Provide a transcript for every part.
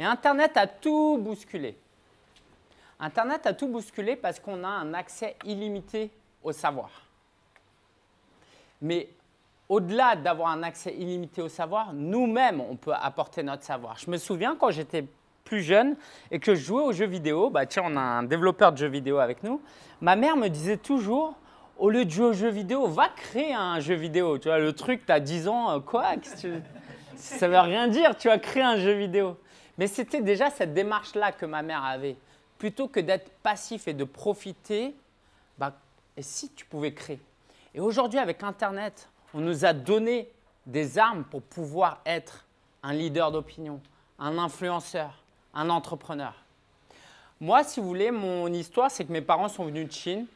Et Internet a tout bousculé. Internet a tout bousculé parce qu'on a un accès illimité au savoir. Mais au-delà d'avoir un accès illimité au savoir, nous-mêmes, on peut apporter notre savoir. Je me souviens quand j'étais plus jeune et que je jouais aux jeux vidéo, bah tiens, on a un développeur de jeux vidéo avec nous, ma mère me disait toujours, au lieu de jouer aux jeux vidéo, va créer un jeu vidéo. Tu vois, le truc, tu as 10 ans, euh, quoi Ça veut rien dire, tu as créé un jeu vidéo. Mais c'était déjà cette démarche-là que ma mère avait. Plutôt que d'être passif et de profiter, bah, et si tu pouvais créer? Et aujourd'hui, avec Internet, on nous a donné des armes pour pouvoir être un leader d'opinion, un influenceur, un entrepreneur. Moi, si vous voulez, mon histoire, c'est que mes parents sont venus de Chine.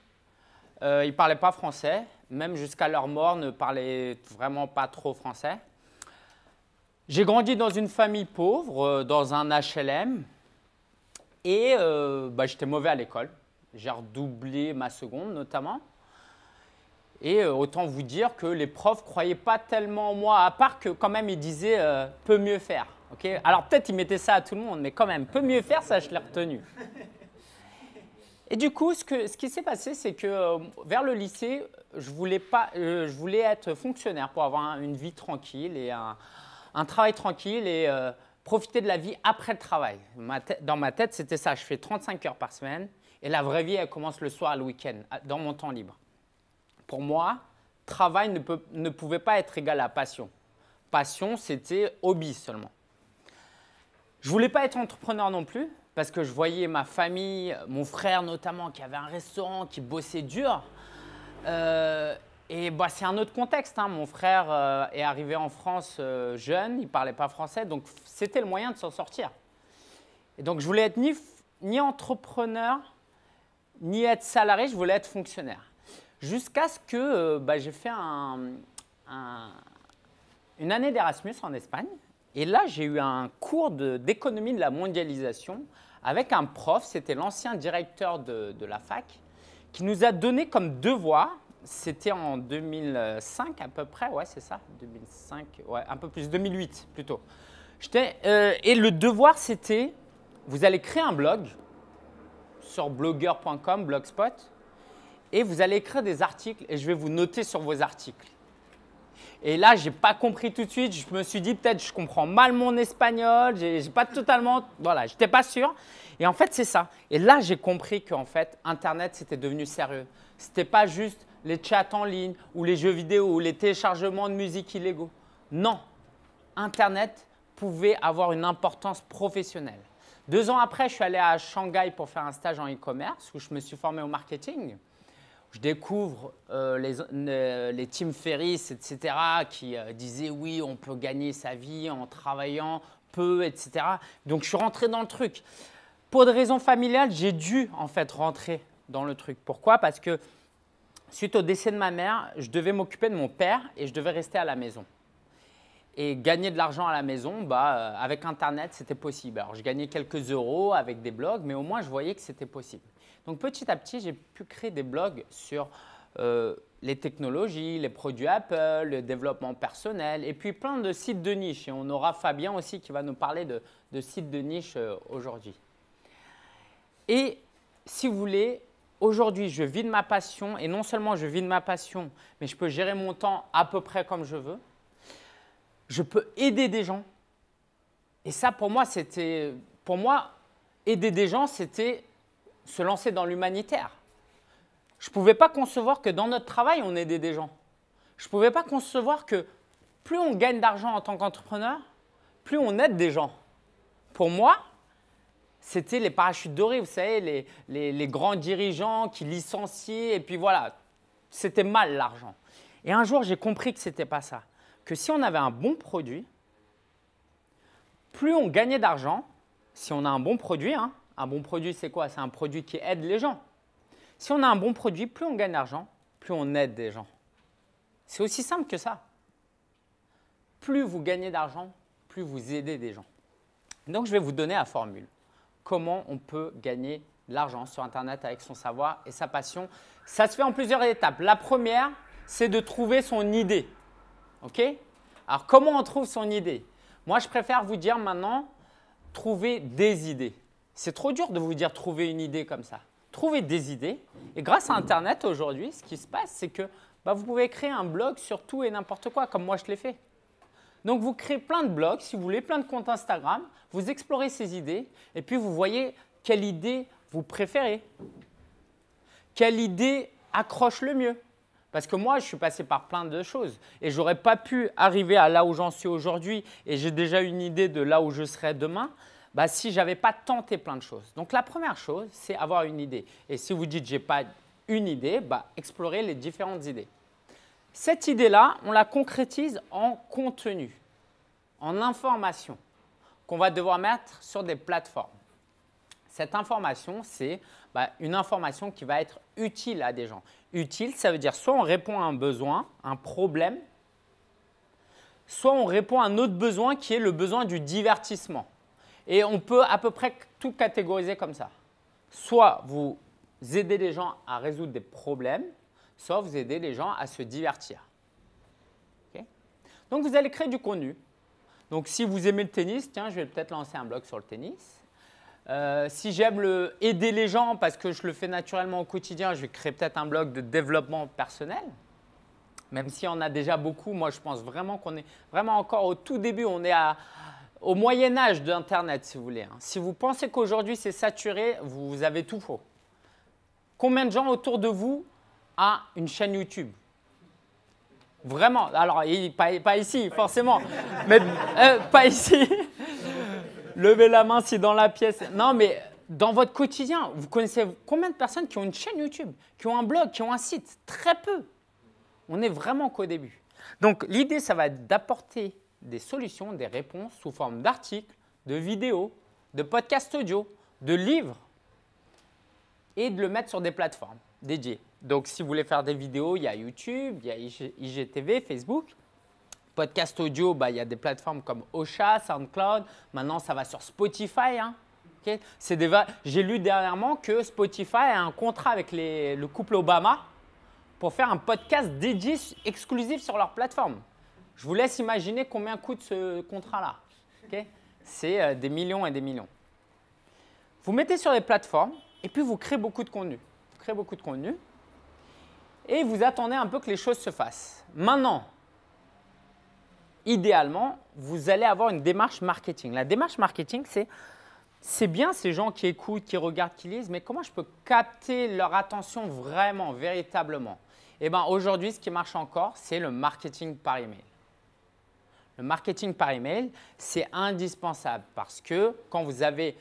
Euh, ils ne parlaient pas français, même jusqu'à leur mort, ne parlaient vraiment pas trop français. J'ai grandi dans une famille pauvre, euh, dans un HLM, et euh, bah, j'étais mauvais à l'école. J'ai redoublé ma seconde notamment. Et autant vous dire que les profs ne croyaient pas tellement en moi, à part que quand même ils disaient peut mieux faire. Alors peut-être il mettait ça à tout le monde, mais quand même, peut mieux faire, ça je l'ai retenu. Et du coup, ce, qui s'est passé, c'est que euh, vers le lycée, je voulais, pas, euh, je voulais être fonctionnaire pour avoir une vie tranquille et un, travail tranquille et euh, profiter de la vie après le travail. dans ma tête, c'était ça. Je fais 35 heures par semaine et la vraie vie, elle commence le soir, le week-end, dans mon temps libre. Pour moi, travail ne pouvait pas être égal à passion. Passion, c'était hobby seulement. Je voulais pas être entrepreneur non plus parce que je voyais ma famille, mon frère notamment, qui avait un restaurant, qui bossait dur. Euh, et bah, c'est un autre contexte. Hein. Mon frère euh, est arrivé en France euh, jeune, il ne parlait pas français, donc c'était le moyen de s'en sortir. Et donc je voulais être ni, entrepreneur, ni être salarié, je voulais être fonctionnaire. Jusqu'à ce que bah, j'ai fait un, une année d'Erasmus en Espagne. Et là, j'ai eu un cours d'économie de, la mondialisation avec un prof, c'était l'ancien directeur de, la fac, qui nous a donné comme devoir, c'était en 2005 à peu près, ouais c'est ça, 2005, ouais un peu plus, 2008 plutôt. Euh, et le devoir c'était, vous allez créer un blog sur blogger.com, blogspot, et vous allez écrire des articles et je vais vous noter sur vos articles. Et là, je n'ai pas compris tout de suite. Je me suis dit, peut-être, je comprends mal mon espagnol. Je n'ai pas totalement. Voilà, je n'étais pas sûr. Et en fait, c'est ça. Et là, j'ai compris qu'en fait, Internet, c'était devenu sérieux. Ce n'était pas juste les chats en ligne ou les jeux vidéo ou les téléchargements de musique illégaux. Non. Internet pouvait avoir une importance professionnelle. Deux ans après, je suis allé à Shanghai pour faire un stage en e-commerce où je me suis formé au marketing je découvre euh, les, les Tim Ferriss, etc., qui euh, disaient oui, on peut gagner sa vie en travaillant peu, etc. Donc je suis rentré dans le truc. Pour des raisons familiales, j'ai dû en fait rentrer dans le truc. Pourquoi? Parce que suite au décès de ma mère, je devais m'occuper de mon père et je devais rester à la maison. Et gagner de l'argent à la maison, bah, euh, avec Internet, c'était possible. Alors je gagnais quelques euros avec des blogs, mais au moins je voyais que c'était possible. Donc petit à petit, j'ai pu créer des blogs sur euh, les technologies, les produits Apple, le développement personnel et puis plein de sites de niche. Et on aura Fabien aussi qui va nous parler de, sites de niche euh, aujourd'hui. Et si vous voulez, aujourd'hui, je vis de ma passion et non seulement je vis de ma passion, mais je peux gérer mon temps à peu près comme je veux. Je peux aider des gens. Et ça, pour moi, c'était, pour moi, aider des gens, c'était se lancer dans l'humanitaire. Je ne pouvais pas concevoir que dans notre travail, on aidait des gens. Je ne pouvais pas concevoir que plus on gagne d'argent en tant qu'entrepreneur, plus on aide des gens. Pour moi, c'était les parachutes dorés, vous savez, les, les grands dirigeants qui licenciaient, et puis voilà, c'était mal l'argent. Et un jour, j'ai compris que ce n'était pas ça. Que si on avait un bon produit, plus on gagnait d'argent, si on a un bon produit, hein, un bon produit, c'est quoi? C'est un produit qui aide les gens. Si on a un bon produit, plus on gagne d'argent, plus on aide des gens. C'est aussi simple que ça. Plus vous gagnez d'argent, plus vous aidez des gens. Donc, je vais vous donner la formule. Comment on peut gagner de l'argent sur Internet avec son savoir et sa passion Ça se fait en plusieurs étapes. La première, c'est de trouver son idée. OK? Alors, comment on trouve son idée? Moi, je préfère vous dire maintenant, trouver des idées. C'est trop dur de vous dire trouver une idée comme ça. Trouvez des idées. Et grâce à Internet aujourd'hui, ce qui se passe, c'est que bah, vous pouvez créer un blog sur tout et n'importe quoi, comme moi je l'ai fait. Donc vous créez plein de blogs, si vous voulez, plein de comptes Instagram, vous explorez ces idées, et puis vous voyez quelle idée vous préférez. Quelle idée accroche le mieux Parce que moi, je suis passé par plein de choses, et je n'aurais pas pu arriver à là où j'en suis aujourd'hui, et j'ai déjà une idée de là où je serai demain, bah, si je n'avais pas tenté plein de choses. Donc la première chose, c'est avoir une idée. Et si vous dites, j'ai pas une idée, bah, explorez les différentes idées. Cette idée-là, on la concrétise en contenu, en information qu'on va devoir mettre sur des plateformes. Cette information, c'est bah, une information qui va être utile à des gens. Utile, ça veut dire soit on répond à un besoin, un problème, soit on répond à un autre besoin qui est le besoin du divertissement. Et on peut à peu près tout catégoriser comme ça. Soit vous aidez les gens à résoudre des problèmes, soit vous aidez les gens à se divertir. Donc vous allez créer du contenu. Donc si vous aimez le tennis, tiens, je vais peut-être lancer un blog sur le tennis. Euh, si j'aime aider les gens parce que je le fais naturellement au quotidien, je vais créer peut-être un blog de développement personnel. Même si on a déjà beaucoup, moi je pense vraiment qu'on est vraiment encore au tout début, on est au Moyen Âge d'Internet si vous voulez. Hein. Si vous pensez qu'aujourd'hui c'est saturé, vous avez tout faux. Combien de gens autour de vous a une chaîne YouTube Vraiment Alors, pas, ici, forcément. mais euh, pas ici. Levez la main si dans la pièce. Non, mais dans votre quotidien, vous connaissez combien de personnes qui ont une chaîne YouTube, qui ont un blog, qui ont un site? Très peu. On est vraiment qu'au début. Donc, l'idée, ça va être d'apporter des solutions, des réponses sous forme d'articles, de vidéos, de podcasts audio, de livres et de le mettre sur des plateformes dédiées. Donc, si vous voulez faire des vidéos, il y a YouTube, il y a IGTV, Facebook. Podcast audio, bah, il y a des plateformes comme Ocha, SoundCloud. Maintenant, ça va sur Spotify. Hein. J'ai lu dernièrement que Spotify a un contrat avec le couple Obama pour faire un podcast dédié exclusif sur leur plateforme. Je vous laisse imaginer combien coûte ce contrat-là. C'est euh, des millions et des millions. Vous mettez sur les plateformes et puis vous créez beaucoup de contenu. Vous créez beaucoup de contenu et vous attendez un peu que les choses se fassent. Maintenant, idéalement, vous allez avoir une démarche marketing. La démarche marketing, c'est c'est bien ces gens qui écoutent, qui regardent, qui lisent, mais comment je peux capter leur attention vraiment, véritablement? Eh bien, aujourd'hui, ce qui marche encore, c'est le marketing par email. Le marketing par email, c'est indispensable parce que quand vous avez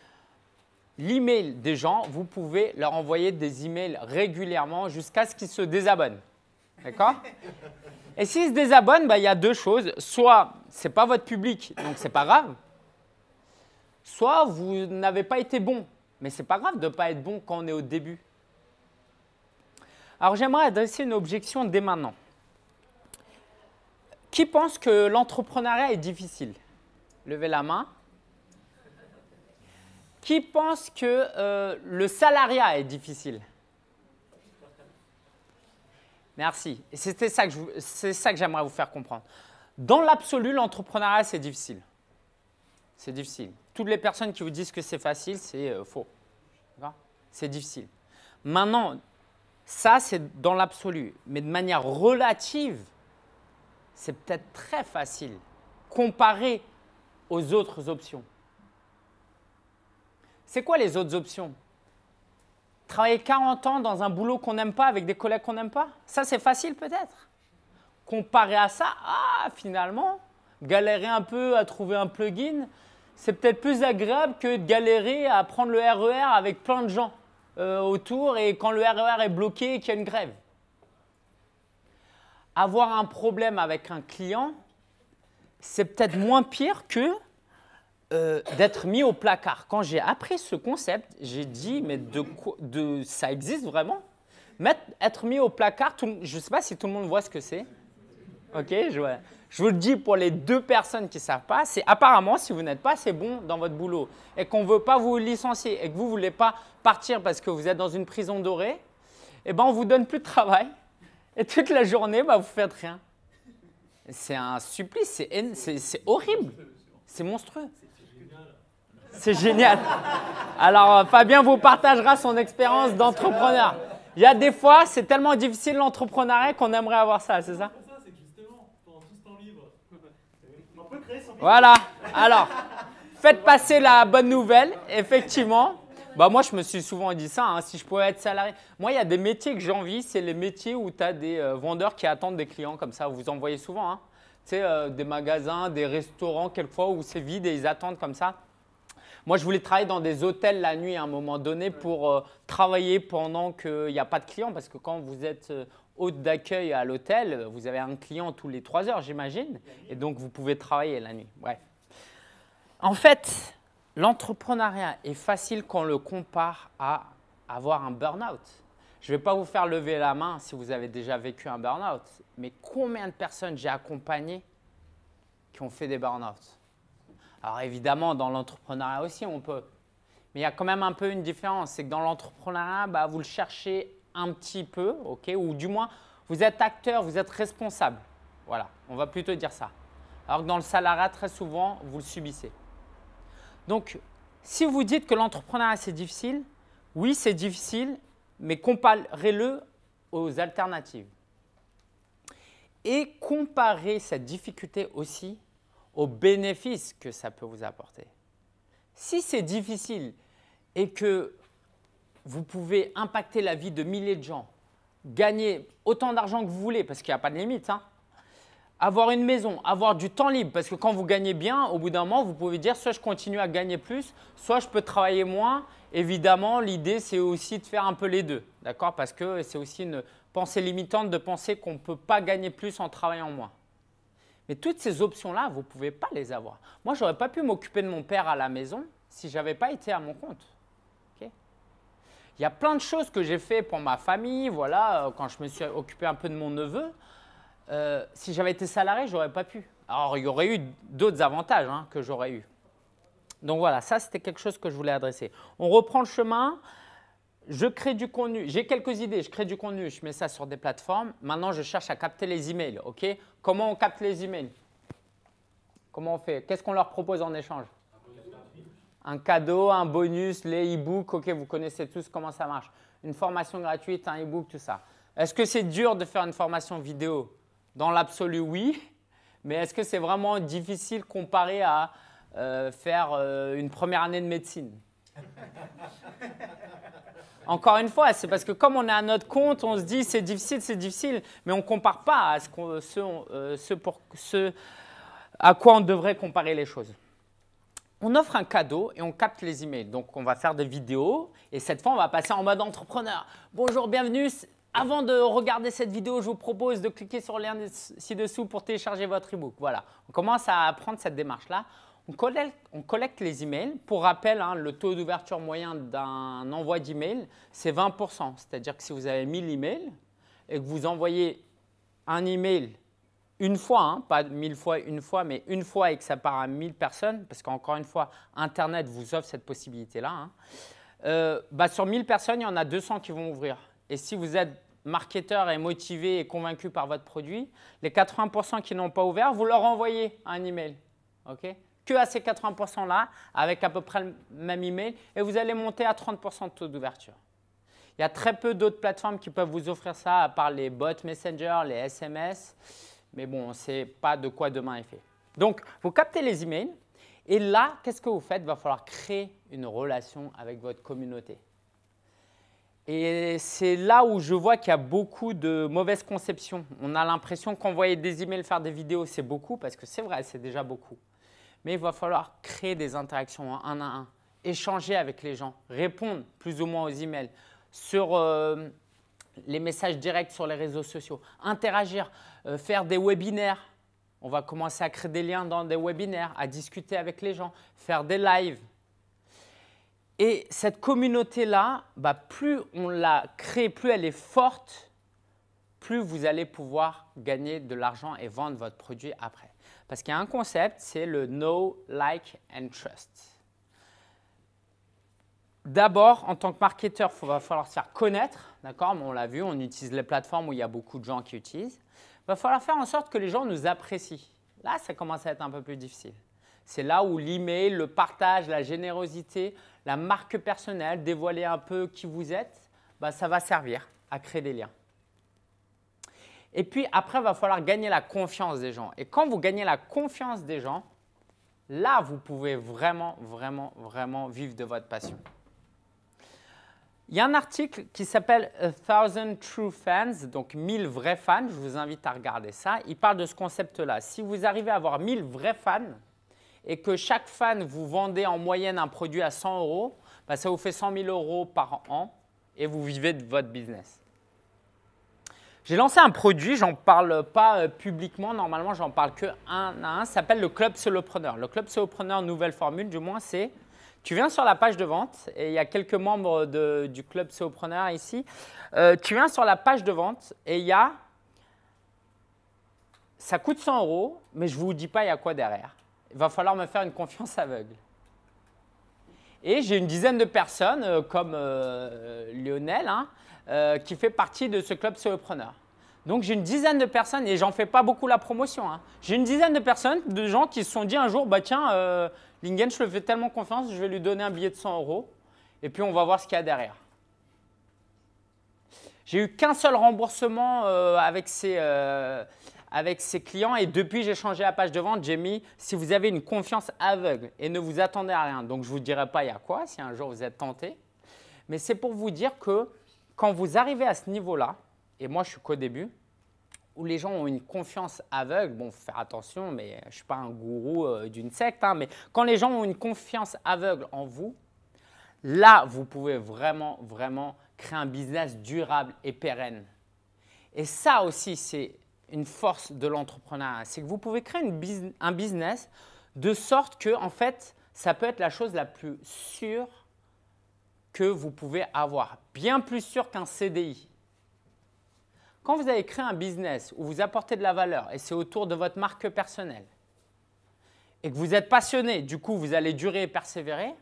l'email des gens, vous pouvez leur envoyer des emails régulièrement jusqu'à ce qu'ils se désabonnent. D'accord? Et s'ils se désabonnent, bah, il y a deux choses. Soit ce n'est pas votre public, donc ce n'est pas grave. Soit vous n'avez pas été bon, mais ce n'est pas grave de ne pas être bon quand on est au début. Alors j'aimerais adresser une objection dès maintenant. Qui pense que l'entrepreneuriat est difficile? Levez la main. Qui pense que euh, le salariat est difficile? Merci. C'est ça que j'aimerais vous faire comprendre. Dans l'absolu, l'entrepreneuriat c'est difficile. C'est difficile. Toutes les personnes qui vous disent que c'est facile, c'est euh, faux. C'est difficile. Maintenant, ça c'est dans l'absolu, mais de manière relative, c'est peut-être très facile comparé aux autres options. C'est quoi les autres options? Travailler 40 ans dans un boulot qu'on n'aime pas avec des collègues qu'on n'aime pas? Ça, c'est facile peut-être. Comparé à ça, ah, finalement, galérer un peu à trouver un plugin, c'est peut-être plus agréable que de galérer à prendre le RER e avec plein de gens euh, autour et quand le RER e est bloqué qu'il y a une grève. Avoir un problème avec un client, c'est peut-être moins pire que euh, d'être mis au placard. Quand j'ai appris ce concept, j'ai dit, mais de, de ça existe vraiment? Être mis au placard, je ne sais pas si tout le monde voit ce que c'est. Ok, je, vous le dis pour les deux personnes qui ne savent pas, c'est apparemment si vous n'êtes pas assez bon dans votre boulot et qu'on ne veut pas vous licencier et que vous ne voulez pas partir parce que vous êtes dans une prison dorée, eh ben on vous donne plus de travail et toute la journée, bah, vous faites rien. C'est un supplice, c'est horrible, c'est monstrueux. C'est génial. Alors, euh, Fabien vous partagera son expérience d'entrepreneur. Il y a des fois, c'est tellement difficile l'entrepreneuriat qu'on aimerait avoir ça, c'est ça? Voilà. Alors, faites passer la bonne nouvelle, effectivement. Bah moi, je me suis souvent dit ça, hein, si je pouvais être salarié. Moi, il y a des métiers que j'envie, c'est les métiers où tu as des euh, vendeurs qui attendent des clients comme ça. Vous en voyez souvent. Hein. Tu sais, euh, des magasins, des restaurants, quelquefois, où c'est vide et ils attendent comme ça. Moi, je voulais travailler dans des hôtels la nuit à un moment donné pour euh, travailler pendant qu'il n'y a pas de clients. Parce que quand vous êtes hôte d'accueil à l'hôtel, vous avez un client tous les trois heures, j'imagine. Et donc, vous pouvez travailler la nuit. Bref. En fait, L'entrepreneuriat est facile quand on le compare à avoir un burn-out. Je ne vais pas vous faire lever la main si vous avez déjà vécu un burn-out, mais combien de personnes j'ai accompagnées qui ont fait des burn-out Alors évidemment, dans l'entrepreneuriat aussi, on peut. Mais il y a quand même un peu une différence. C'est que dans l'entrepreneuriat, bah, vous le cherchez un petit peu, ok ou du moins, vous êtes acteur, vous êtes responsable. Voilà, on va plutôt dire ça. Alors que dans le salariat, très souvent, vous le subissez. Donc, si vous dites que l'entrepreneuriat c'est difficile, oui c'est difficile, mais comparez-le aux alternatives. Et comparez cette difficulté aussi aux bénéfices que ça peut vous apporter. Si c'est difficile et que vous pouvez impacter la vie de milliers de gens, gagner autant d'argent que vous voulez, parce qu'il n'y a pas de limite, hein, avoir une maison, avoir du temps libre, parce que quand vous gagnez bien, au bout d'un moment, vous pouvez dire soit je continue à gagner plus, soit je peux travailler moins. Évidemment, l'idée, c'est aussi de faire un peu les deux, d'accord? Parce que c'est aussi une pensée limitante de penser qu'on ne peut pas gagner plus en travaillant moins. Mais toutes ces options-là, vous ne pouvez pas les avoir. Moi, je n'aurais pas pu m'occuper de mon père à la maison si je n'avais pas été à mon compte. Il y a plein de choses que j'ai fait pour ma famille, voilà, quand je me suis occupé un peu de mon neveu. Euh, si j'avais été salarié, j'aurais pas pu. Alors, il y aurait eu d'autres avantages hein, que j'aurais eu. Donc voilà, ça c'était quelque chose que je voulais adresser. On reprend le chemin. Je crée du contenu. J'ai quelques idées. Je crée du contenu. Je mets ça sur des plateformes. Maintenant, je cherche à capter les emails. Ok? Comment on capte les emails? Comment on fait? Qu'est-ce qu'on leur propose en échange? Un cadeau, un bonus, les e-books. Ok, vous connaissez tous comment ça marche. Une formation gratuite, un e-book, tout ça. Est-ce que c'est dur de faire une formation vidéo? Dans l'absolu, oui. Mais est-ce que c'est vraiment difficile comparé à euh, faire euh, une première année de médecine? Encore une fois, c'est parce que comme on est à notre compte, on se dit c'est difficile, c'est difficile, mais on ne compare pas à ce, euh, ce, à quoi on devrait comparer les choses. On offre un cadeau et on capte les emails. Donc, on va faire des vidéos et cette fois, on va passer en mode entrepreneur. Bonjour, bienvenue, avant de regarder cette vidéo, je vous propose de cliquer sur le lien ci-dessous pour télécharger votre e-book. Voilà, on commence à apprendre cette démarche-là. On collecte, les emails. Pour rappel, hein, le taux d'ouverture moyen d'un envoi d'email, c'est 20%. C'est-à-dire que si vous avez 1000 emails et que vous envoyez un email une fois, hein, pas mille fois une fois, mais une fois et que ça part à 1000 personnes, parce qu'encore une fois, Internet vous offre cette possibilité-là, hein, euh, bah sur 1000 personnes, il y en a 200 qui vont ouvrir. Et si vous êtes marketeur et motivé et convaincu par votre produit, les 80% qui n'ont pas ouvert, vous leur envoyez un email. ok? Que à ces 80%-là, avec à peu près le même email, et vous allez monter à 30% de taux d'ouverture. Il y a très peu d'autres plateformes qui peuvent vous offrir ça, à part les bots Messenger, les SMS. Mais bon, on ne sait pas de quoi demain est fait. Donc, vous captez les emails. Et là, qu'est-ce que vous faites? Il va falloir créer une relation avec votre communauté. Et c'est là où je vois qu'il y a beaucoup de mauvaises conceptions. On a l'impression qu'envoyer des emails, faire des vidéos, c'est beaucoup, parce que c'est vrai, c'est déjà beaucoup. Mais il va falloir créer des interactions un à un, échanger avec les gens, répondre plus ou moins aux emails, sur euh, les messages directs sur les réseaux sociaux, interagir, euh, faire des webinaires. On va commencer à créer des liens dans des webinaires, à discuter avec les gens, faire des lives, et cette communauté-là, bah, plus on la crée, plus elle est forte, plus vous allez pouvoir gagner de l'argent et vendre votre produit après. Parce qu'il y a un concept, c'est le know, like and trust. D'abord, en tant que marketeur, il va falloir se faire connaître, d'accord? On l'a vu, on utilise les plateformes où il y a beaucoup de gens qui utilisent. Il va falloir faire en sorte que les gens nous apprécient. Là, ça commence à être un peu plus difficile. C'est là où l'email, le partage, la générosité, la marque personnelle, dévoiler un peu qui vous êtes, bah, ça va servir à créer des liens. Et puis après, il va falloir gagner la confiance des gens. Et quand vous gagnez la confiance des gens, là, vous pouvez vraiment, vraiment, vraiment vivre de votre passion. Il y a un article qui s'appelle A Thousand True Fans, donc 1000 vrais fans. Je vous invite à regarder ça. Il parle de ce concept-là. Si vous arrivez à avoir 1000 vrais fans et que chaque fan vous vendez en moyenne un produit à 100 euros, bah, ça vous fait 100 000 euros par an et vous vivez de votre business. J'ai lancé un produit, j'en parle pas euh, publiquement, normalement j'en parle que un à un, ça s'appelle le Club Solopreneur. Le Club Solopreneur, nouvelle formule du moins, c'est tu viens sur la page de vente, et il y a quelques membres du Club Solopreneur ici, euh, tu viens sur la page de vente et il y a, ça coûte 100 euros, mais je ne vous dis pas il y a quoi derrière. Il va falloir me faire une confiance aveugle. Et j'ai une dizaine de personnes, euh, comme Lionel, hein, euh, qui fait partie de ce club solopreneur. Donc j'ai une dizaine de personnes, et j'en fais pas beaucoup la promotion, hein. j'ai une dizaine de personnes, de gens qui se sont dit un jour, bah tiens, euh, Lingen, je le fais tellement confiance, je vais lui donner un billet de 100 euros, et puis on va voir ce qu'il y a derrière. J'ai eu qu'un seul remboursement euh, avec, ces, avec ces clients, et depuis j'ai changé la page de vente, j'ai mis si vous avez une confiance aveugle et ne vous attendez à rien. Donc je ne vous dirai pas il y a quoi, si un jour vous êtes tenté, mais c'est pour vous dire que quand vous arrivez à ce niveau-là, et moi je suis qu'au début, où les gens ont une confiance aveugle, bon, faire attention, mais je ne suis pas un gourou euh, d'une secte, hein, mais quand les gens ont une confiance aveugle en vous, là, vous pouvez vraiment, vraiment créer un business durable et pérenne. Et ça aussi, c'est une force de l'entrepreneuriat, c'est que vous pouvez créer un business de sorte que, en fait, ça peut être la chose la plus sûre que vous pouvez avoir, bien plus sûr qu'un CDI. Quand vous avez créé un business où vous apportez de la valeur et c'est autour de votre marque personnelle et que vous êtes passionné, du coup vous allez durer et persévérer,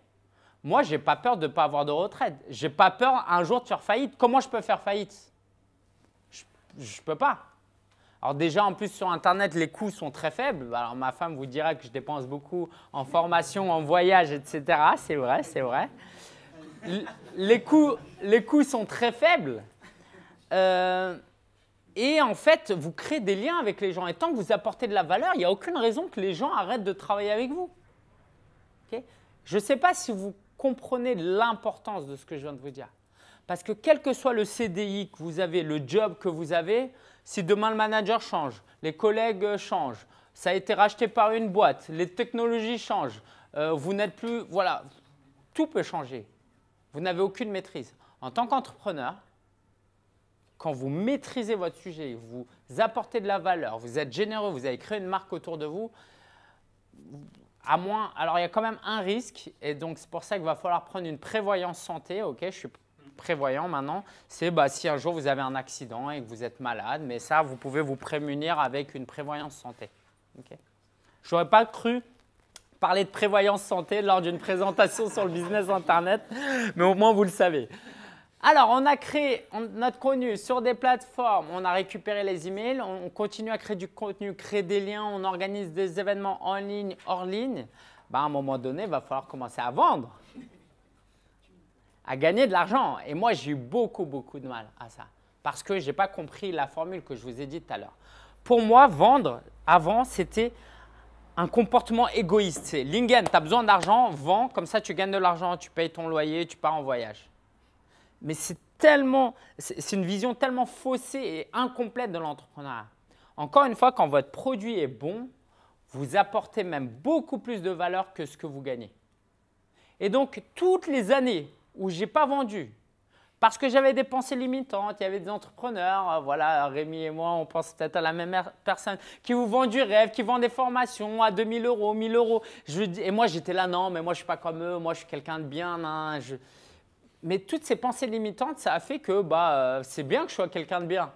moi je n'ai pas peur de ne pas avoir de retraite. Je n'ai pas peur un jour de faire faillite. Comment je peux faire faillite? Je ne peux pas. Alors déjà, en plus, sur Internet, les coûts sont très faibles. Alors ma femme vous dira que je dépense beaucoup en formation, en voyage, etc. C'est vrai, c'est vrai les, coûts, sont très faibles. Euh, et en fait, vous créez des liens avec les gens. Et tant que vous apportez de la valeur, il n'y a aucune raison que les gens arrêtent de travailler avec vous. je ne sais pas si vous comprenez l'importance de ce que je viens de vous dire. Parce que quel que soit le CDI que vous avez, le job que vous avez, si demain le manager change, les collègues changent, ça a été racheté par une boîte, les technologies changent, euh, vous n'êtes plus… Voilà, tout peut changer. Vous n'avez aucune maîtrise. En tant qu'entrepreneur, quand vous maîtrisez votre sujet, vous apportez de la valeur, vous êtes généreux, vous avez créé une marque autour de vous, à moins, alors il y a quand même un risque, et donc c'est pour ça qu'il va falloir prendre une prévoyance santé. Ok, je suis prévoyant maintenant. C'est bah, si un jour vous avez un accident et que vous êtes malade, mais ça, vous pouvez vous prémunir avec une prévoyance santé. Ok. Je n'aurais pas cru parler de prévoyance santé lors d'une présentation sur le business Internet, mais au moins vous le savez. Alors, on a créé notre contenu sur des plateformes, on a récupéré les emails, on continue à créer du contenu, créer des liens, on organise des événements en ligne, hors ligne. Ben, à un moment donné, il va falloir commencer à vendre, à gagner de l'argent. Et moi, j'ai eu beaucoup, beaucoup de mal à ça parce que je n'ai pas compris la formule que je vous ai dit tout à l'heure. Pour moi, vendre, avant, c'était un comportement égoïste. C'est Lingen, tu as besoin d'argent, vends, comme ça tu gagnes de l'argent, tu payes ton loyer, tu pars en voyage. Mais c'est tellement, c'est une vision tellement faussée et incomplète de l'entrepreneuriat. Encore une fois, quand votre produit est bon, vous apportez même beaucoup plus de valeur que ce que vous gagnez. Et donc, toutes les années où je n'ai pas vendu, parce que j'avais des pensées limitantes, il y avait des entrepreneurs, euh, voilà, Rémi et moi, on pense peut-être à la même personne, qui vous vendent du rêve, qui vendent des formations à 2000 euros, 1000 euros. Et moi, j'étais là, non, mais moi, je ne suis pas comme eux, moi, je suis quelqu'un de bien. Mais toutes ces pensées limitantes, ça a fait que bah, euh, c'est bien que je sois quelqu'un de bien.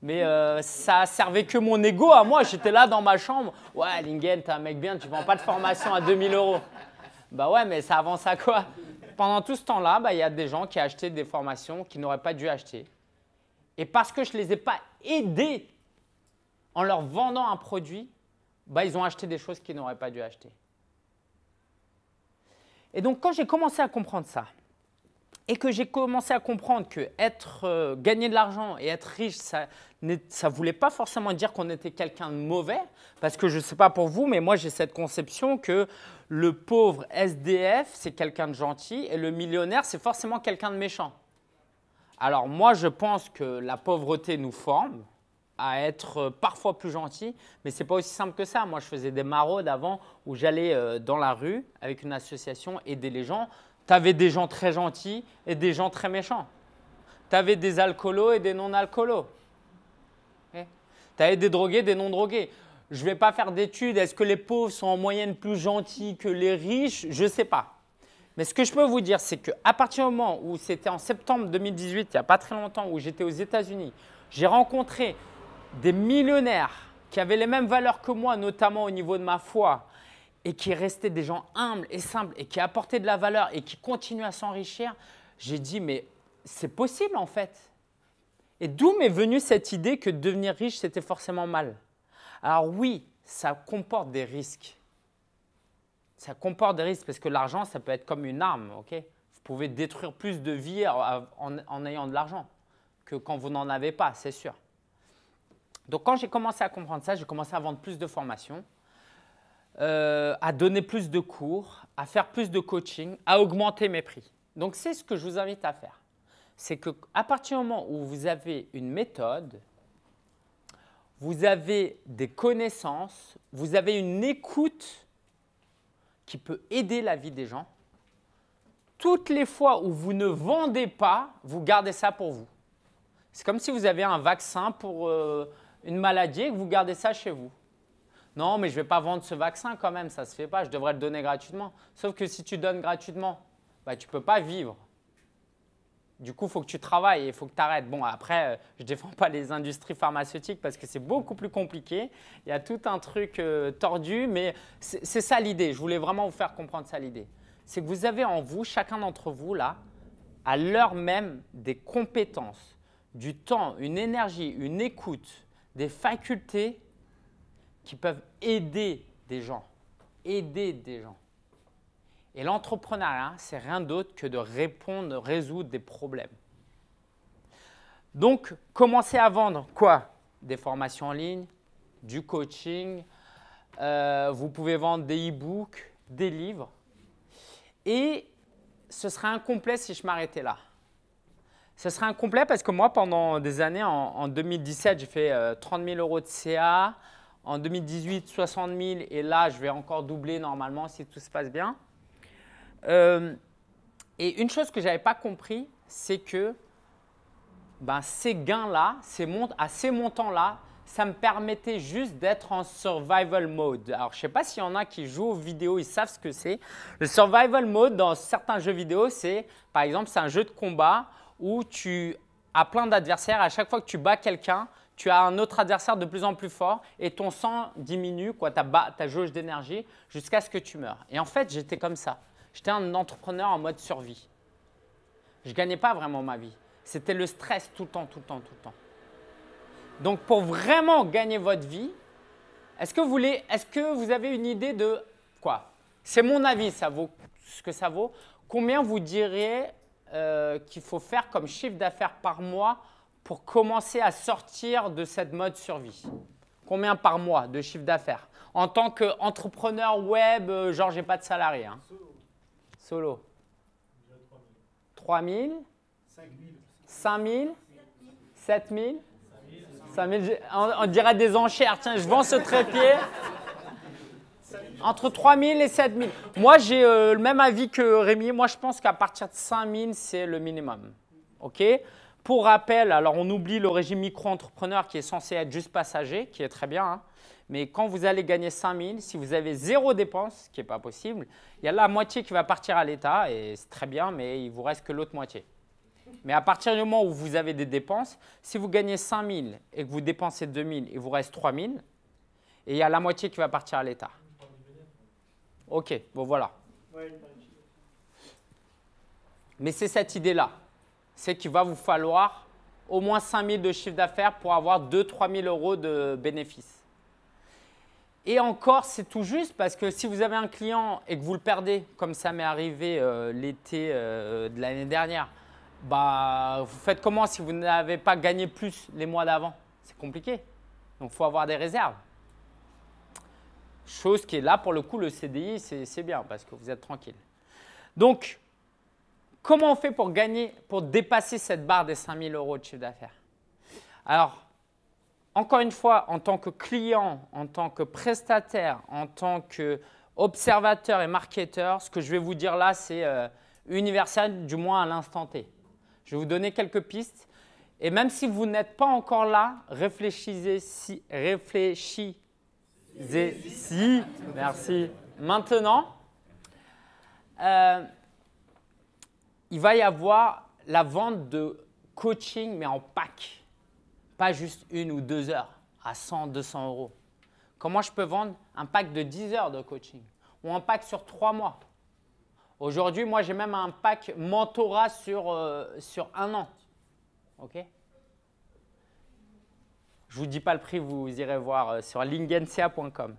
Mais euh, ça servait que mon ego à moi. J'étais là dans ma chambre. Ouais, Lingen, t'es un mec bien, tu vends pas de formation à 2000 euros. Bah ouais, mais ça avance à quoi? Pendant tout ce temps-là, bah, il y a des gens qui acheté des formations qu'ils n'auraient pas dû acheter. Et parce que je ne les ai pas aidés en leur vendant un produit, bah, ils ont acheté des choses qu'ils n'auraient pas dû acheter. Et donc, quand j'ai commencé à comprendre ça, et que j'ai commencé à comprendre que être, euh, gagner de l'argent et être riche, ça ne voulait pas forcément dire qu'on était quelqu'un de mauvais, parce que je ne sais pas pour vous, mais moi j'ai cette conception que le pauvre SDF, c'est quelqu'un de gentil, et le millionnaire, c'est forcément quelqu'un de méchant. Alors moi, je pense que la pauvreté nous forme à être euh, parfois plus gentil, mais ce n'est pas aussi simple que ça. Moi, je faisais des maraudes avant où j'allais euh, dans la rue avec une association aider les gens tu avais des gens très gentils et des gens très méchants. Tu avais des alcoolos et des non-alcoolos. Eh? Tu avais des drogués, des non-drogués. Je ne vais pas faire d'études. Est-ce que les pauvres sont en moyenne plus gentils que les riches? Je ne sais pas. Mais ce que je peux vous dire, c'est qu'à partir du moment où c'était en septembre 2018, il n'y a pas très longtemps, où j'étais aux États-Unis, j'ai rencontré des millionnaires qui avaient les mêmes valeurs que moi, notamment au niveau de ma foi, et qui restaient des gens humbles et simples et qui apportaient de la valeur et qui continuent à s'enrichir, j'ai dit, mais c'est possible en fait. Et d'où m'est venue cette idée que devenir riche, c'était forcément mal? Alors oui, ça comporte des risques. Ça comporte des risques parce que l'argent, ça peut être comme une arme. ok? Vous pouvez détruire plus de vies en, ayant de l'argent que quand vous n'en avez pas, c'est sûr. Donc quand j'ai commencé à comprendre ça, j'ai commencé à vendre plus de formations. Euh, à donner plus de cours, à faire plus de coaching, à augmenter mes prix. Donc c'est ce que je vous invite à faire. C'est qu'à partir du moment où vous avez une méthode, vous avez des connaissances, vous avez une écoute qui peut aider la vie des gens, toutes les fois où vous ne vendez pas, vous gardez ça pour vous. C'est comme si vous avez un vaccin pour euh, une maladie et que vous gardez ça chez vous. Non, mais je ne vais pas vendre ce vaccin quand même, ça ne se fait pas, je devrais le donner gratuitement. Sauf que si tu donnes gratuitement, bah, tu ne peux pas vivre. Du coup, il faut que tu travailles et il faut que tu arrêtes. Bon, après, euh, je ne défends pas les industries pharmaceutiques parce que c'est beaucoup plus compliqué. Il y a tout un truc euh, tordu, mais c'est ça l'idée. Je voulais vraiment vous faire comprendre ça l'idée. C'est que vous avez en vous, chacun d'entre vous, là, à l'heure même, des compétences, du temps, une énergie, une écoute, des facultés qui peuvent aider des gens. Aider des gens. Et l'entrepreneuriat, c'est rien d'autre que de répondre, résoudre des problèmes. Donc, commencez à vendre quoi? Des formations en ligne, du coaching, euh, vous pouvez vendre des e-books, des livres. Et ce serait incomplet si je m'arrêtais là. Ce serait incomplet parce que moi, pendant des années, en, 2017, j'ai fait 30 euh, 000 euros de CA, en 2018, 60 000 et là, je vais encore doubler normalement si tout se passe bien. Euh, et une chose que je n'avais pas compris, c'est que ben, ces gains-là, à ces montants-là, ça me permettait juste d'être en survival mode. Alors, je ne sais pas s'il y en a qui jouent aux vidéos, ils savent ce que c'est. Le survival mode, dans certains jeux vidéo, c'est, par exemple, c'est un jeu de combat où tu as plein d'adversaires. À chaque fois que tu bats quelqu'un, tu as un autre adversaire de plus en plus fort et ton sang diminue, quoi, ta, ta jauge d'énergie, jusqu'à ce que tu meurs. Et en fait, j'étais comme ça. J'étais un entrepreneur en mode survie. Je ne gagnais pas vraiment ma vie. C'était le stress tout le temps, tout le temps, tout le temps. Donc, pour vraiment gagner votre vie, est-ce que, vous est-ce que vous avez une idée de quoi? C'est mon avis, ça vaut ce que ça vaut. Combien vous diriez euh, qu'il faut faire comme chiffre d'affaires par mois pour commencer à sortir de cette mode survie? Combien par mois de chiffre d'affaires? En tant qu'entrepreneur web, euh, genre j'ai pas de salarié. Hein. Solo. 3 000 5 000 7 000 5 000 on, dirait des enchères. Tiens, je vends ce trépied. Entre 3 000 et 7 000. Moi, j'ai euh, le même avis que Rémi. Moi, je pense qu'à partir de 5 000, c'est le minimum. OK? Pour rappel, alors on oublie le régime micro-entrepreneur qui est censé être juste passager, qui est très bien, hein. Mais quand vous allez gagner 5 000, si vous avez zéro dépense, ce qui n'est pas possible, il y a la moitié qui va partir à l'État, et c'est très bien, mais il vous reste que l'autre moitié. Mais à partir du moment où vous avez des dépenses, si vous gagnez 5 000 et que vous dépensez 2 000, il vous reste 3 000, et il y a la moitié qui va partir à l'État. Ok, bon voilà. Mais c'est cette idée-là c'est qu'il va vous falloir au moins 5 000 de chiffre d'affaires pour avoir 2-3 000 euros de bénéfices. Et encore, c'est tout juste parce que si vous avez un client et que vous le perdez, comme ça m'est arrivé euh, l'été euh, de l'année dernière, bah, vous faites comment si vous n'avez pas gagné plus les mois d'avant? C'est compliqué. Donc, il faut avoir des réserves. Chose qui est là, pour le coup, le CDI, c'est bien parce que vous êtes tranquille. Donc, comment on fait pour gagner, pour dépasser cette barre des 5000 euros de chiffre d'affaires? Alors, encore une fois, en tant que client, en tant que prestataire, en tant qu'observateur et marketeur, ce que je vais vous dire là, c'est euh, universel, du moins à l'instant T. Je vais vous donner quelques pistes. Et même si vous n'êtes pas encore là, réfléchissez si, réfléchissez si, merci. Maintenant, euh, il va y avoir la vente de coaching, mais en pack pas juste une ou deux heures à 100, 200 euros. Comment je peux vendre un pack de 10 heures de coaching ou un pack sur trois mois Aujourd'hui, moi, j'ai même un pack mentorat sur, euh, sur un an. OK? Je vous dis pas le prix, vous irez voir euh, sur lingensia.com.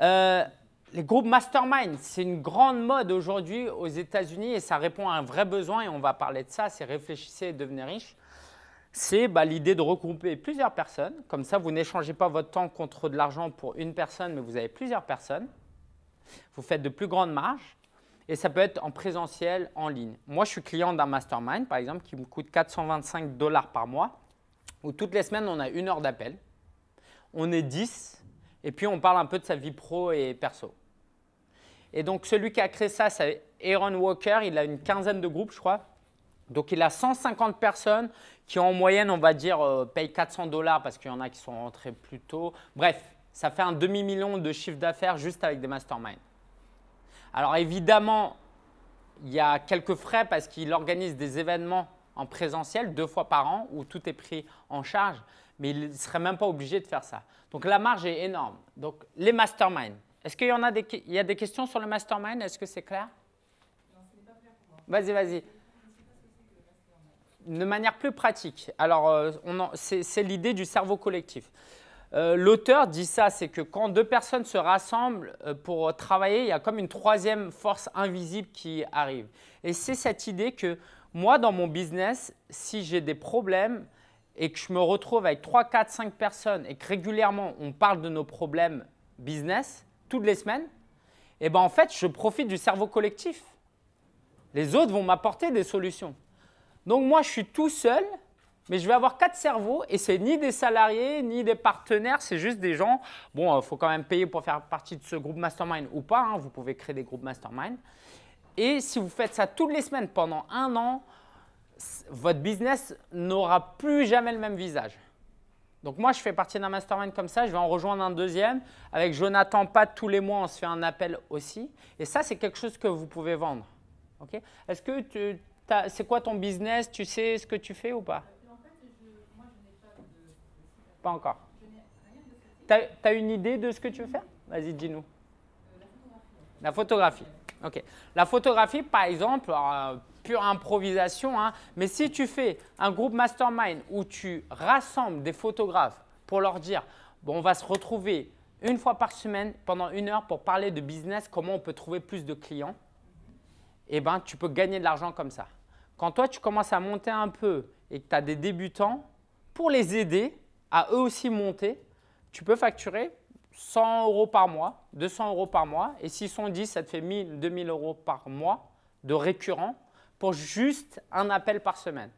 Euh, les groupes mastermind, c'est une grande mode aujourd'hui aux États-Unis et ça répond à un vrai besoin et on va parler de ça, c'est réfléchissez et devenez riche c'est bah, l'idée de regrouper plusieurs personnes. Comme ça, vous n'échangez pas votre temps contre de l'argent pour une personne, mais vous avez plusieurs personnes. Vous faites de plus grandes marges. Et ça peut être en présentiel, en ligne. Moi, je suis client d'un mastermind, par exemple, qui me coûte 425 dollars par mois, où toutes les semaines, on a une heure d'appel. On est 10, et puis on parle un peu de sa vie pro et perso. Et donc, celui qui a créé ça, c'est Aaron Walker. Il a une quinzaine de groupes, je crois. Donc, il a 150 personnes qui en moyenne, on va dire, euh, payent 400 dollars parce qu'il y en a qui sont rentrés plus tôt. Bref, ça fait un demi-million de chiffre d'affaires juste avec des masterminds. Alors évidemment, il y a quelques frais parce qu'il organise des événements en présentiel deux fois par an où tout est pris en charge, mais il ne serait même pas obligé de faire ça. Donc la marge est énorme. Donc les masterminds. Est-ce qu'il y en a des, il y a des questions sur le mastermind? Est-ce que c'est clair? Non, pas clair pour moi. Vas-y, vas-y de manière plus pratique, alors euh, c'est l'idée du cerveau collectif. Euh, l'auteur dit ça, c'est que quand deux personnes se rassemblent euh, pour travailler, il y a comme une troisième force invisible qui arrive. Et c'est cette idée que moi, dans mon business, si j'ai des problèmes et que je me retrouve avec 3, 4, 5 personnes et que régulièrement on parle de nos problèmes business toutes les semaines, eh ben en fait, je profite du cerveau collectif. Les autres vont m'apporter des solutions. Donc moi, je suis tout seul, mais je vais avoir quatre cerveaux et c'est ni des salariés ni des partenaires, c'est juste des gens. Bon, il euh, faut quand même payer pour faire partie de ce groupe mastermind ou pas. Hein, vous pouvez créer des groupes mastermind. Et si vous faites ça toutes les semaines pendant un an, votre business n'aura plus jamais le même visage. Donc moi, je fais partie d'un mastermind comme ça. Je vais en rejoindre un deuxième. Avec Jonathan Pat, tous les mois, on se fait un appel aussi. Et ça, c'est quelque chose que vous pouvez vendre. Est-ce que tu, c'est quoi ton business? Tu sais ce que tu fais ou pas? En fait, moi, je n'ai pas. Pas encore. Tu as, une idée de ce que tu veux faire? Vas-y, dis-nous. La photographie. La photographie. Ok. La photographie, par exemple, euh, pure improvisation, hein, mais si tu fais un groupe mastermind où tu rassembles des photographes pour leur dire, bon, on va se retrouver une fois par semaine pendant une heure pour parler de business, comment on peut trouver plus de clients, eh ben, tu peux gagner de l'argent comme ça. Quand toi, tu commences à monter un peu et que tu as des débutants, pour les aider à eux aussi monter, tu peux facturer 100 euros par mois, 200 euros par mois. Et s'ils sont 10, ça te fait 1000, 2000 euros par mois de récurrent pour juste un appel par semaine.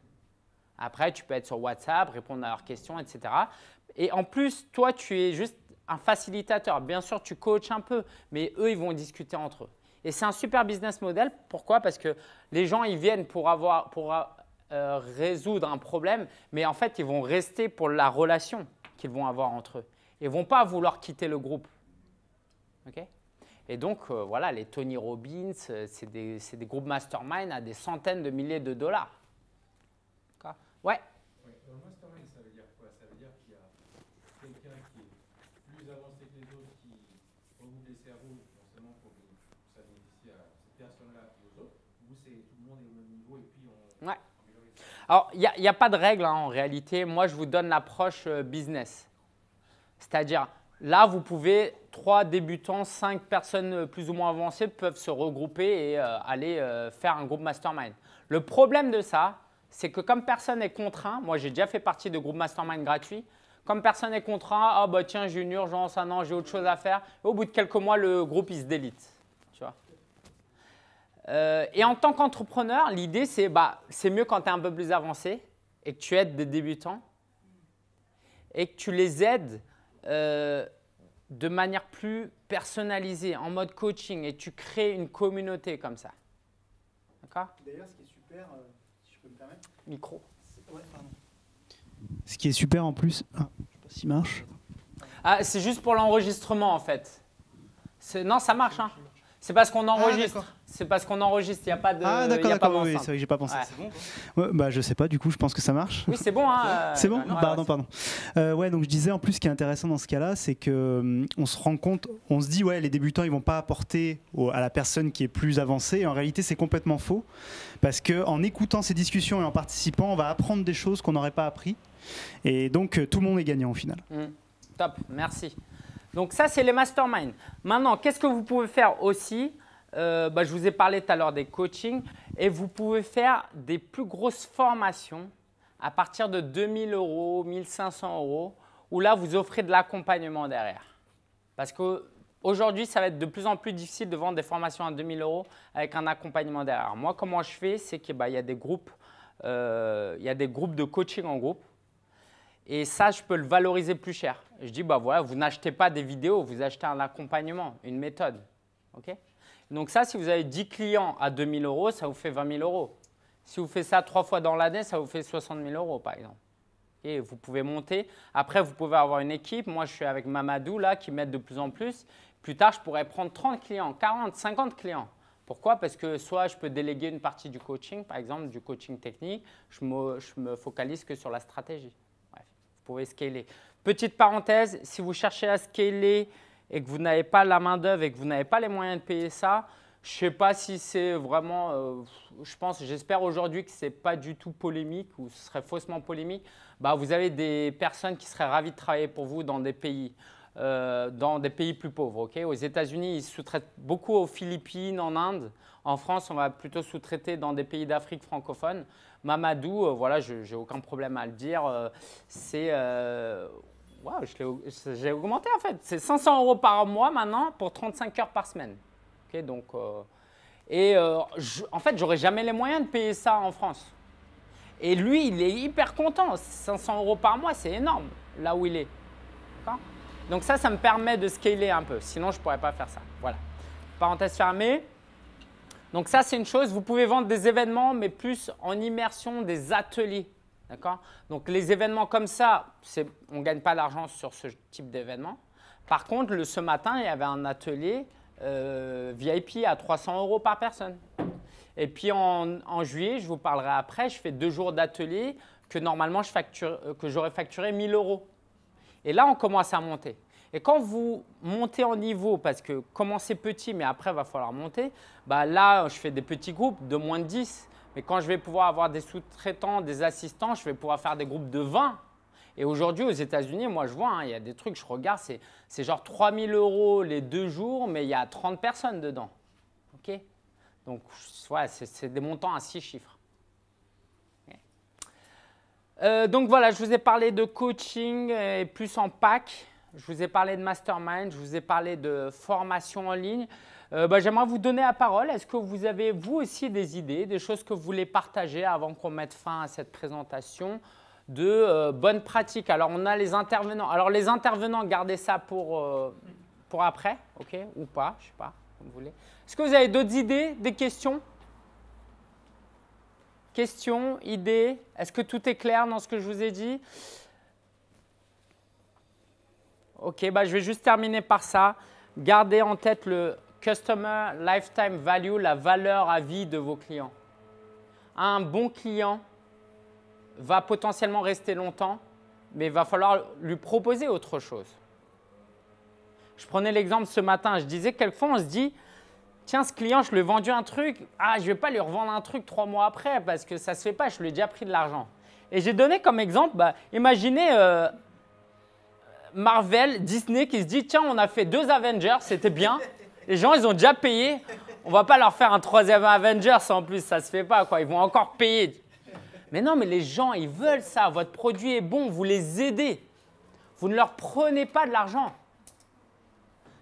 Après, tu peux être sur WhatsApp, répondre à leurs questions, etc. Et en plus, toi, tu es juste un facilitateur. Bien sûr, tu coaches un peu, mais eux, ils vont discuter entre eux. Et c'est un super business model. Pourquoi? Parce que les gens, ils viennent pour, avoir, pour euh, résoudre un problème, mais en fait, ils vont rester pour la relation qu'ils vont avoir entre eux. Ils ne vont pas vouloir quitter le groupe. et donc, euh, voilà, les Tony Robbins, euh, c'est des, des, groupes mastermind à des centaines de milliers de dollars. Ouais Alors, il n'y a, pas de règle hein, en réalité. Moi, je vous donne l'approche euh, business. C'est-à-dire, Là, vous pouvez, trois débutants, cinq personnes plus ou moins avancées peuvent se regrouper et euh, aller euh, faire un groupe mastermind. Le problème de ça, c'est que comme personne n'est contraint, moi j'ai déjà fait partie de groupes mastermind gratuits, comme personne n'est contraint, ah bah tiens, j'ai une urgence, ah non, j'ai autre chose à faire, au bout de quelques mois, le groupe il se délite. Euh, et en tant qu'entrepreneur, l'idée c'est bah, c'est mieux quand tu es un peu plus avancé et que tu aides des débutants et que tu les aides euh, de manière plus personnalisée, en mode coaching, et tu crées une communauté comme ça. D'accord? D'ailleurs, ce qui est super, euh, si je peux me permettre, Micro. ouais, pardon. Ce qui est super en plus, ah, je sais pas s'il marche. Ah, c'est juste pour l'enregistrement en fait. Non, ça marche. Hein. C'est parce qu'on enregistre. d'accord. c'est parce qu'on enregistre. Il n'y a pas de. ah d'accord, d'accord, oui, c'est vrai que j'ai pas pensé. Ouais. C'est bon ouais, Bah je sais pas, du coup, je pense que ça marche. Oui, c'est bon. Hein, euh, C'est bon ouais, ouais, Pardon, pardon. Euh, ouais, donc je disais en plus, ce qui est intéressant dans ce cas-là, c'est que hum, on se rend compte, on se dit ouais, les débutants, ils vont pas apporter au- à la personne qui est plus avancée. Et en réalité, c'est complètement faux, parce que en écoutant ces discussions et en participant, on va apprendre des choses qu'on n'aurait pas appris, et donc euh, tout le monde est gagnant au final. Mm. Top, merci. Donc ça, c'est les masterminds. Maintenant, qu'est-ce que vous pouvez faire aussi Euh, bah, Je vous ai parlé tout à l'heure des coachings et vous pouvez faire des plus grosses formations à partir de 2000 euros, 1500 euros, où là, vous offrez de l'accompagnement derrière. Parce qu'aujourd'hui, ça va être de plus en plus difficile de vendre des formations à 2000 euros avec un accompagnement derrière. Moi, comment je fais, c'est qu'il y a euh, y a des groupes de coaching en groupe. Et ça, je peux le valoriser plus cher. Je dis, bah voilà, vous n'achetez pas des vidéos, vous achetez un accompagnement, une méthode. ok? Donc ça, si vous avez 10 clients à 2000 euros, ça vous fait 20 000 euros. Si vous faites ça trois fois dans l'année, ça vous fait 60 000 euros, par exemple. Et vous pouvez monter. Après, vous pouvez avoir une équipe. Moi, je suis avec Mamadou, là, qui m'aide de plus en plus. Plus tard, je pourrais prendre 30 clients, 40, 50 clients. Pourquoi? Parce que soit je peux déléguer une partie du coaching, par exemple du coaching technique, je me, je me focalise que sur la stratégie. Pouvez scaler. Petite parenthèse, si vous cherchez à scaler et que vous n'avez pas la main-d'œuvre et que vous n'avez pas les moyens de payer ça, je ne sais pas si c'est vraiment. euh, je pense, j'espère aujourd'hui que ce n'est pas du tout polémique ou ce serait faussement polémique. Bah, vous avez des personnes qui seraient ravies de travailler pour vous dans des pays. euh, dans des pays plus pauvres. ok? Aux États-Unis, ils sous-traitent beaucoup aux Philippines, en Inde. En France, on va plutôt sous-traiter dans des pays d'Afrique francophone. Mamadou, euh, voilà, je n'ai aucun problème à le dire, euh, c'est. euh, Waouh, j'ai augmenté en fait. C'est 500 euros par mois maintenant pour 35 heures par semaine. Ok, donc, et en fait, j'aurais jamais les moyens de payer ça en France. Et lui, il est hyper content. 500 euros par mois, c'est énorme là où il est. Donc ça, ça me permet de scaler un peu. Sinon, je ne pourrais pas faire ça. Voilà. Parenthèse fermée. Donc ça, c'est une chose. Vous pouvez vendre des événements, mais plus en immersion, des ateliers. D'accord? Donc les événements comme ça, on ne gagne pas d'argent sur ce type d'événement. Par contre, ce matin, il y avait un atelier euh, VIP à 300 euros par personne. Et puis en, juillet, je vous parlerai après, je fais deux jours d'atelier que normalement euh, j'aurais facturé 1000 euros. Et là, on commence à monter. Et quand vous montez en niveau, parce que commencez petit, mais après, il va falloir monter, bah là, je fais des petits groupes de moins de 10. Mais quand je vais pouvoir avoir des sous-traitants, des assistants, je vais pouvoir faire des groupes de 20. Et aujourd'hui, aux États-Unis, moi, je vois, hein, il y a des trucs, je regarde, c'est, genre 3000 euros les deux jours, mais il y a 30 personnes dedans. OK? Donc, ouais, c'est, des montants à six chiffres. Euh, donc voilà, je vous ai parlé de coaching et plus en pack. Je vous ai parlé de mastermind, je vous ai parlé de formation en ligne. Euh, bah, J'aimerais vous donner la parole. Est-ce que vous avez vous aussi des idées, des choses que vous voulez partager avant qu'on mette fin à cette présentation de euh, bonnes pratiques? Alors on a les intervenants. Alors les intervenants, gardez ça pour, euh, pour après, ok? Ou pas, je sais pas, comme vous voulez. Est-ce que vous avez d'autres idées, des questions? Questions, idées? Est-ce que tout est clair dans ce que je vous ai dit? Ok, bah, je vais juste terminer par ça. Gardez en tête le Customer Lifetime Value, la valeur à vie de vos clients. Un bon client va potentiellement rester longtemps, mais il va falloir lui proposer autre chose. Je prenais l'exemple ce matin, je disais quelquefois on se dit, tiens ce client je lui ai vendu un truc, ah je ne vais pas lui revendre un truc trois mois après parce que ça ne se fait pas, je lui ai déjà pris de l'argent. Et j'ai donné comme exemple, bah, imaginez, euh, Marvel, Disney qui se dit tiens, on a fait deux Avengers, c'était bien. Les gens, ils ont déjà payé. On va pas leur faire un troisième Avengers en plus, ça se fait pas quoi. Ils vont encore payer. Mais non, mais les gens, ils veulent ça. Votre produit est bon, vous les aidez. Vous ne leur prenez pas de l'argent.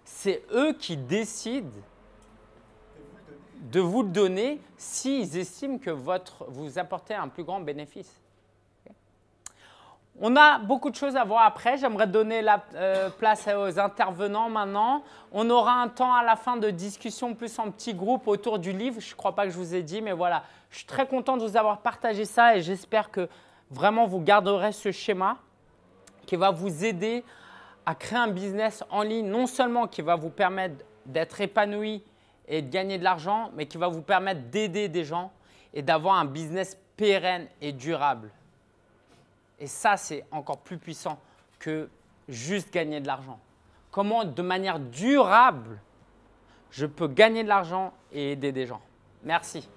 C'est eux qui décident de vous le donner s'ils estiment que vous apportez un plus grand bénéfice. On a beaucoup de choses à voir après. J'aimerais donner la euh, place aux intervenants maintenant. On aura un temps à la fin de discussion plus en petits groupes autour du livre. Je ne crois pas que je vous ai dit, mais voilà. Je suis très content de vous avoir partagé ça et j'espère que vraiment vous garderez ce schéma qui va vous aider à créer un business en ligne, non seulement qui va vous permettre d'être épanoui et de gagner de l'argent, mais qui va vous permettre d'aider des gens et d'avoir un business pérenne et durable. Et ça, c'est encore plus puissant que juste gagner de l'argent. Comment, de manière durable, je peux gagner de l'argent et aider des gens. Merci.